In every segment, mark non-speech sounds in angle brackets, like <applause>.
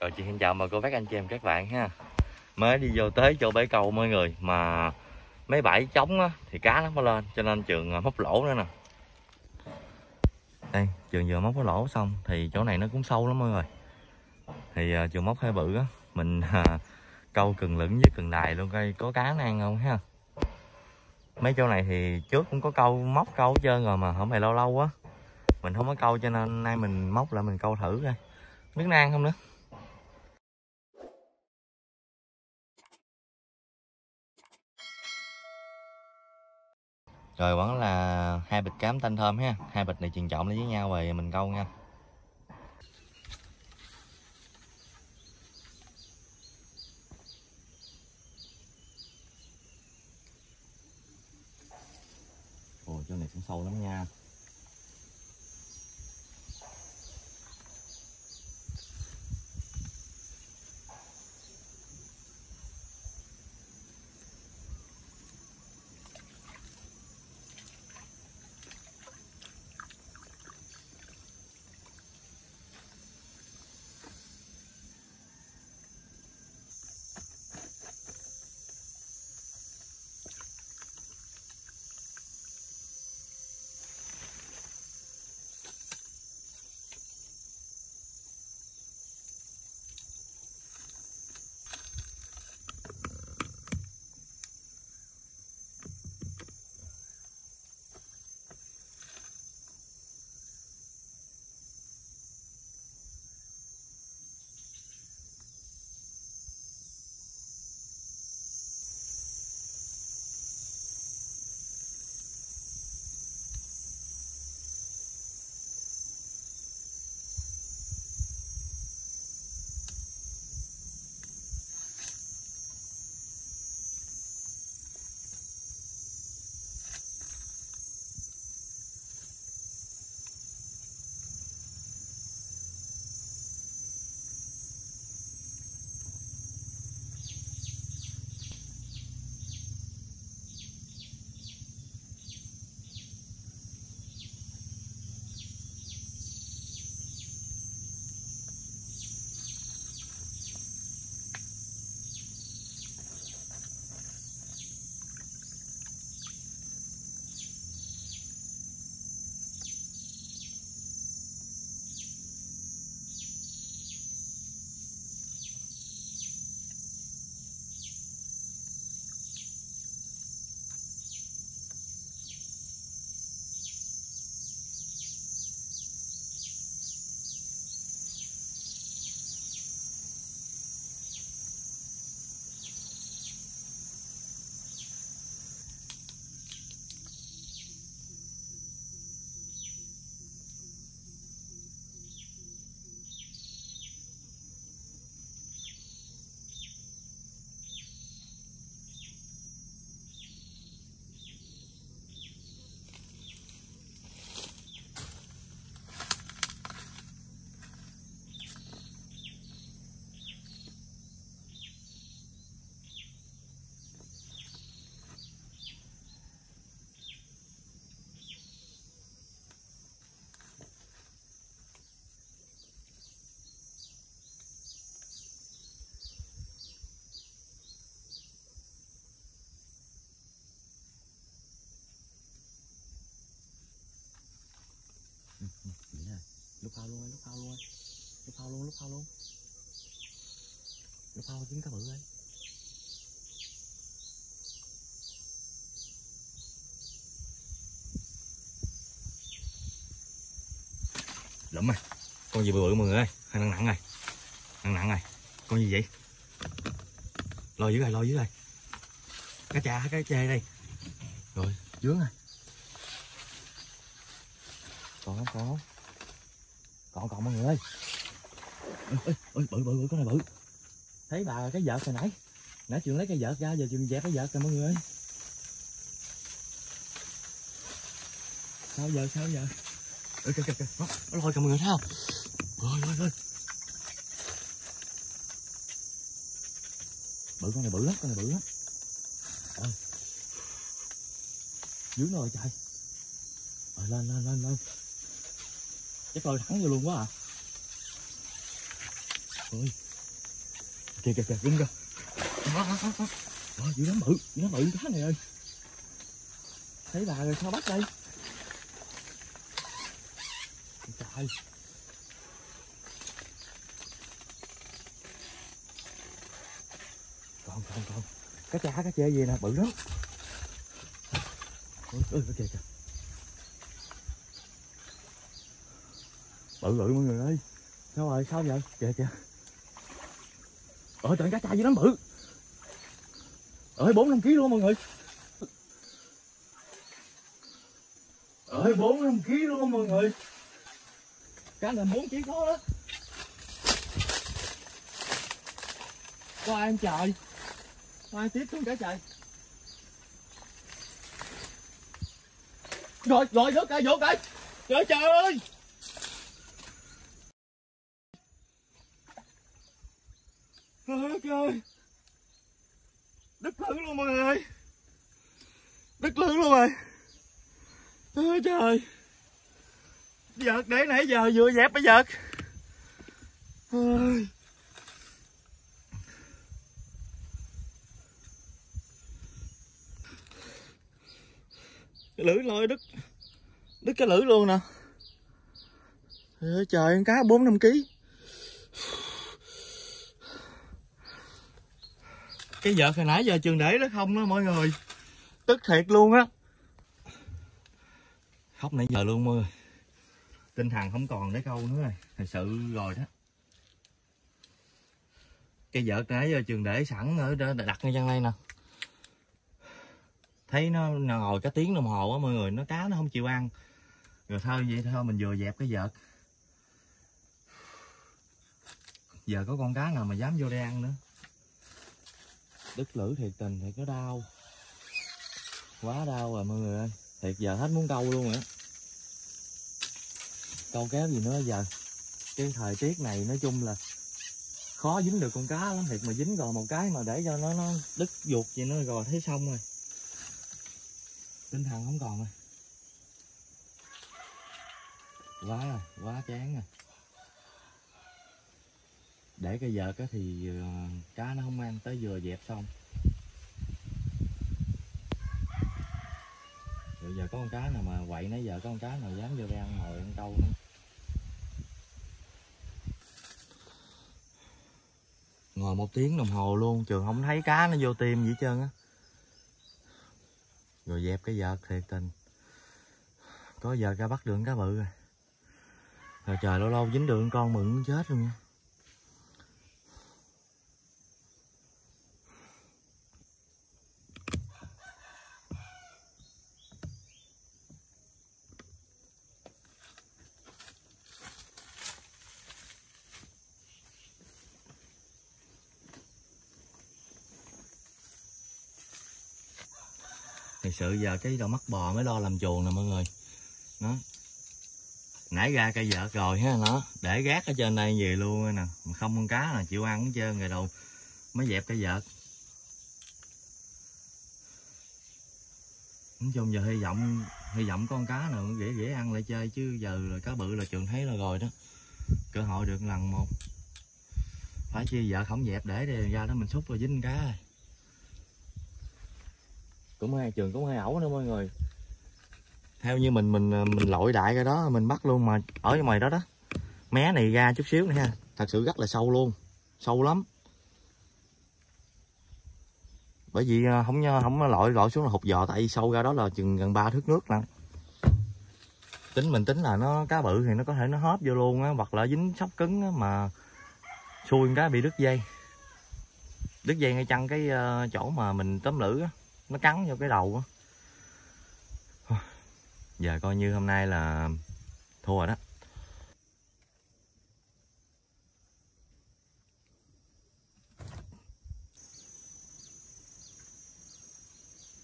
Rồi chị xin chào mời cô bác anh chị em các bạn ha. Mới đi vô tới chỗ bể câu mọi người Mà mấy bãi trống á, thì cá nó mới lên Cho nên trường à, móc lỗ nữa nè. Đây trường vừa móc cái lỗ xong Thì chỗ này nó cũng sâu lắm mọi người. Thì uh, trường móc hơi bự á Mình uh, <laughs> câu cần lửng với cần đài luôn coi có cá nó ăn không ha. Mấy chỗ này thì trước cũng có câu móc câu hết trơn rồi mà không phải lâu lâu á. Mình không có câu cho nên nay mình móc lại mình câu thử coi. Biết nó ăn không nữa? Rồi vẫn là hai bịch cám tanh thơm ha. Hai bịch này truyền trọng lại với nhau rồi mình câu nha. Ồ chỗ này cũng sâu lắm nha. Lúc phao luôn, lúc phao luôn. Lúc phao luôn, lúc phao luôn. Lúc phao kiếm cá bự ơi lụm rồi con gì bự bự mọi người ơi hay nặng nặng rồi? Nặng nặng rồi. Con gì vậy? Lo dưới rồi, lo dưới rồi. Cá cha cá chê đây. Rồi, dướng rồi còn không còn không còn còn mọi người ơi. Ơi ơi bự bự bự, cái này bự. Thấy bà, cái vợt hồi nãy. Nãy trường lấy cái vợt ra, giờ trường dẹp cái vợt rồi mọi người ơi. Sao giờ sao giờ? Ơi kìa kìa kìa. Nó nó lôi kìa mọi người thấy không? Rồi rồi rồi. Bự con này bự lắm con này bự lắm. Ơi dưới rồi, trời. Rồi, lên lên lên lên chắc coi thắng vô luôn quá à. Ôi. Kìa kìa kìa, đứng ra. Đó đó đó dữ lắm bự dữ lắm bự cá này ơi. Thấy bà rồi, sao bắt đây? Trời. Còn còn còn. Cá cha, cá chê gì nè, bự lắm. Ôi ôi, kìa kìa. Bự bự mọi người ơi. Sao rồi sao vậy? Kìa kìa. Ơi trời cá cha gì lắm bự. Ơi bốn năm kg luôn mọi người. Ơi bốn năm kg luôn mọi người. Cá này bốn kg có đó. Có ai anh trời. Có ai tiếp xuống cả trời. Rồi rồi vô cây vô cây trời trời ơi Trời ơi. Đất lớn luôn mọi người ơi lớn luôn rồi Trời trời. Giật để nãy giờ vừa dẹp bây giật. Ôi. Cái lưỡi lôi đứt Đứt cái lưỡi luôn nè. Trời, trời con cá 4 5 kg cái vợt hồi nãy giờ trường để nó không đó mọi người. Tức thiệt luôn á. Khóc nãy giờ luôn mọi người. Tinh thần không còn để câu nữa rồi. Thật sự rồi đó. Cái vợt nãy giờ trường để sẵn ở đó, đặt ngay chân đây nè. Thấy nó, nó ngồi cả tiếng đồng hồ á mọi người nó cá nó không chịu ăn. Rồi thôi vậy thôi mình vừa dẹp cái vợt. Giờ có con cá nào mà dám vô đây ăn nữa đứt lưỡi thiệt tình thiệt nó đau. Quá đau rồi mọi người ơi. Thiệt giờ hết muốn câu luôn rồi câu kéo gì nữa giờ? Cái thời tiết này nói chung là khó dính được con cá lắm. Thiệt mà dính rồi một cái mà để cho nó nó đứt ruột gì nó rồi thấy xong rồi. Tinh thần không còn rồi. Quá rồi, quá chán rồi để cái vợt cái thì ờ, cá nó không ăn, tới vừa dẹp xong. Rồi giờ có con cá nào mà quậy nãy giờ có con cá nào dám vô đây ăn, ngồi ăn câu nữa. Ngồi một tiếng đồng hồ luôn trường không thấy cá nó vô tim gì hết trơn á. Rồi dẹp cái vợt thiệt tình. Có giờ ra bắt được cá bự rồi. Rồi trời, lâu lâu dính đường con mừng chết luôn nha thật sự giờ cái đầu mắt bò mới lo làm chuồng nè mọi người. Nó nãy ra cây vợt rồi ha nó để gác ở trên đây về luôn nè. Mà không con cá là chịu ăn hết trơn rồi đâu. Mới dẹp cây vợt. Nói chung giờ hy vọng hy vọng con cá nào dễ dễ ăn lại chơi chứ giờ là cá bự là trường thấy là rồi đó. Cơ hội được lần một. Phải chi vợ không dẹp để ra đó mình xúc rồi dính cá rồi cũng hai trường cũng hai ẩu nữa mọi người. Theo như mình mình à, mình lội đại cái đó mình bắt luôn mà ở ngoài đó đó. Mé này ra chút xíu nữa ha. Thật sự rất là sâu luôn. Sâu lắm. Bởi vì à, không không lội lội xuống là hụt giò tại vì sâu ra đó là chừng gần ba thước nước nè tính mình tính là nó cá bự thì nó có thể nó hóp vô luôn á hoặc là dính sóc cứng á, mà xui cá bị đứt dây. Đứt dây ngay chân cái à, chỗ mà mình tóm lưỡi á nó cắn vô cái đầu á. Giờ coi như hôm nay là thua rồi đó.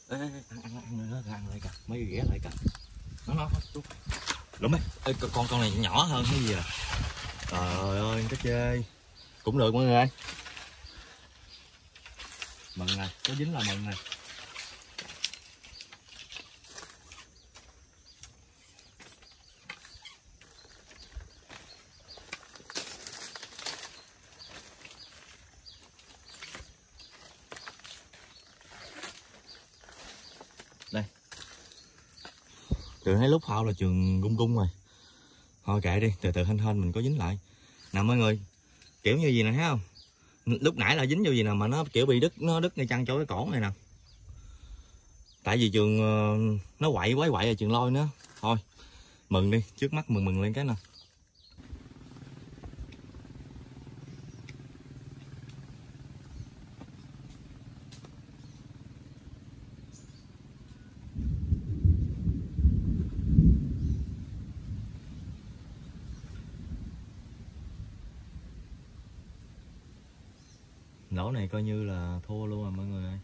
Ê, ăn ăn ăn nữa ăn lại kìa mấy ghé lại kìa. Nó nó đúng đấy Ê, con con này nhỏ hơn cái gì à? Trời ơi cái chơi. Cũng được mọi người. Ơi mừng này có dính là mừng này từ thấy lúc phao là trường gung gung rồi. Thôi kệ đi, từ từ hên hên mình có dính lại. Nè mọi người, kiểu như gì nè, thấy không? Lúc nãy là dính vô gì nè, mà nó kiểu bị đứt, nó đứt ngay chăn chỗ cái cổ này nè. Tại vì trường ờ, nó quậy quấy quậy rồi trường lôi nữa. Thôi, mừng đi, trước mắt mừng mừng lên cái nè. Này coi như là thua luôn rồi mọi người ơi.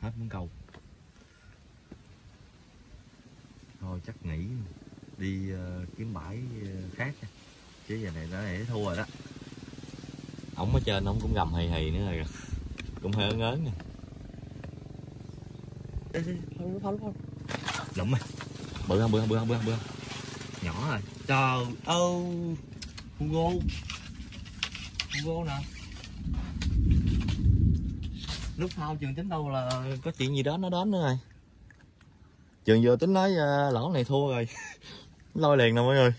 Hết muốn câu thôi chắc nghỉ. Đi uh, kiếm bãi uh, khác chứ giờ này nó để thua rồi đó. Ổng ở trên ổng cũng gầm hì hì nữa rồi. Cũng hơi ớn ớn nè lụm rồi bự không bự không bự không bự không bự không nhỏ rồi. Trời ơi. Hugo vô nè. Lúc sau trường tính đâu là có chuyện gì đó nó đến nữa rồi. Trường vừa tính nói uh, lỗ này thua rồi. <laughs> Lôi liền nè mọi người.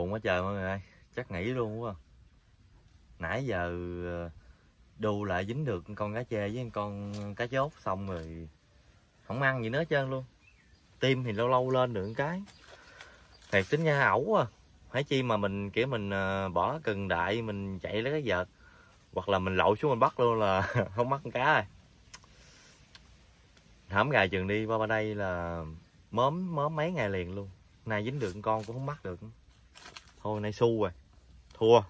Buồn quá trời mọi người ơi. Chắc nghỉ luôn quá. Nãy giờ ờ, đu lại dính được con cá chê với con cá chốt xong rồi không ăn gì nữa hết trơn luôn. Tim thì lâu lâu lên được cái. Thiệt tính ra ẩu à. Phải chi mà mình, kiểu mình ờ, bỏ cần đại, mình chạy lấy cái vợt, hoặc là mình lội xuống mình bắt luôn là <laughs> không bắt con cá rồi. Hãm gà chừng đi, qua bên đây là mớm mớm mấy ngày liền luôn. Nay dính được con cũng không bắt được thôi nay su rồi. Thua.